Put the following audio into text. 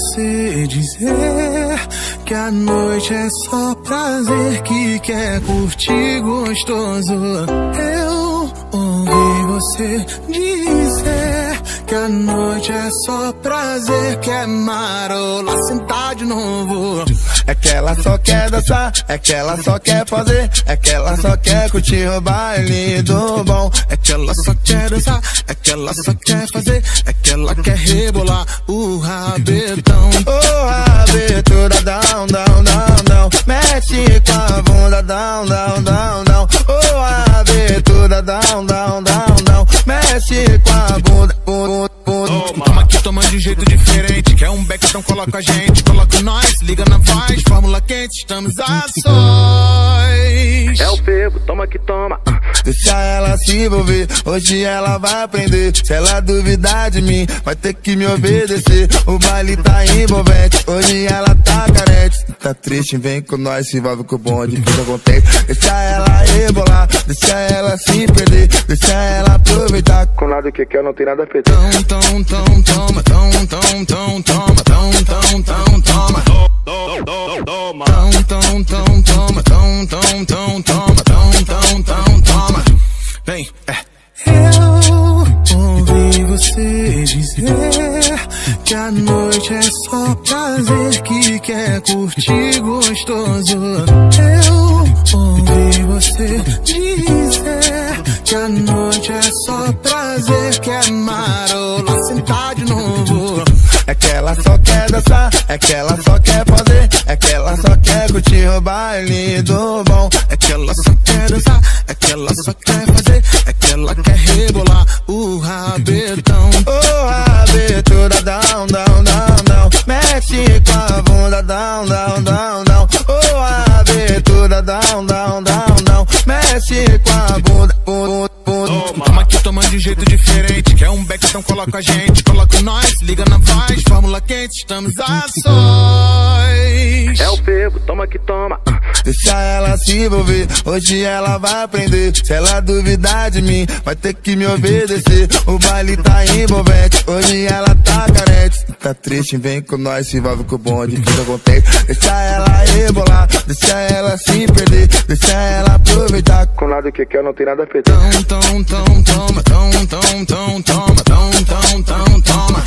você dizer que a noite é só prazer que quer curtir gostoso. Eu ouvi você dizer que a noite é só prazer, que é marola, sentar de novo. É que ela só quer dançar, é que ela só quer fazer, é que ela só quer curtir o baile do bom. É que ela só quer dançar, é que ela só quer fazer, é que ela quer rebolar o rabetão. O da down, down, down, down. Mexe com a bunda down, down, down, down. O rabeto da down, down, down, down. Mexe com a bunda, um jeito diferente. Quer um back, então coloca a gente, coloca nós, liga na voz, fórmula quente, estamos a sós. É o fervo, toma que toma. Deixa ela se envolver, hoje ela vai aprender. Se ela duvidar de mim, vai ter que me obedecer. O baile tá envolvente, hoje ela tá carente. Tá triste, vem com nós, se envolve com o bonde, fica contente. Deixa ela rebolar, deixa ela se perder, deixa ela nada que quer, não tem nada a perder. Tão, tão, tão, toma, tão, tão, tão, toma, tão, tão, tão, toma. Tão, tão, tão, toma, tão, tão, tão, toma, tão, tão, tão, toma. Vem, é. Eu ouvi você dizer que a noite é só prazer que quer curtir gostoso. Eu ouvi você dizer que a noite é prazer que é marola sentar de novo. É que ela só quer dançar, é que ela só quer fazer, é que ela só quer curtir o baile do bom. É que ela só quer dançar, é que ela só quer fazer, é que ela quer rebolar o rabetão. O oh, rabeto da down, down, down, down. Mexe com a bunda down, down, down, down. O oh, rabeto da down, down, down, down. Mexe com a bunda, bunda, bunda. Toma aqui, toma de um jeito diferente. Quer um back, então coloca a gente, coloca nós, liga na voz, fórmula quente, estamos a sós. É o fervo, toma que toma. Deixa ela se envolver, hoje ela vai aprender. Se ela duvidar de mim, vai ter que me obedecer. O baile tá envolvente, hoje ela tá carente. Tá triste, vem com nós, se envolve com o bonde, fica contente. Deixa ela rebolar, deixa ela se perder, deixa ela aproveitar. Com nada que quer, não tem nada a perder. Tão, tão, toma, tão, tão, toma, tão, tão, tão, toma. Tão, tão, tão, toma, tão, tão, tão, toma.